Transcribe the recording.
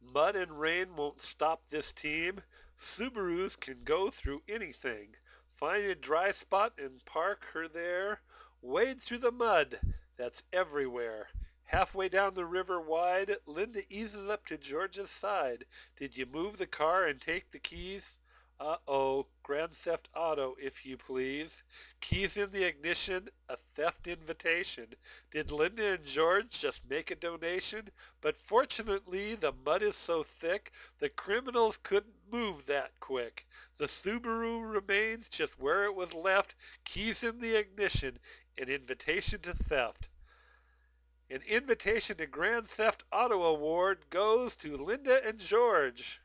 Mud and rain won't stop this team. Subarus can go through anything. Find a dry spot and park her there. Wade through the mud that's everywhere. Halfway down the river wide Linda eases up to George's side. Did you move the car and take the keys? Uh-oh, Grand Theft Auto, if you please. Keys in the ignition, a theft invitation. Did Linda and George just make a donation? But fortunately the mud is so thick the criminals couldn't move that quick. The Subaru remains just where it was left, keys in the ignition, an invitation to theft. An invitation to Grand Theft Auto Award goes to Linda and George.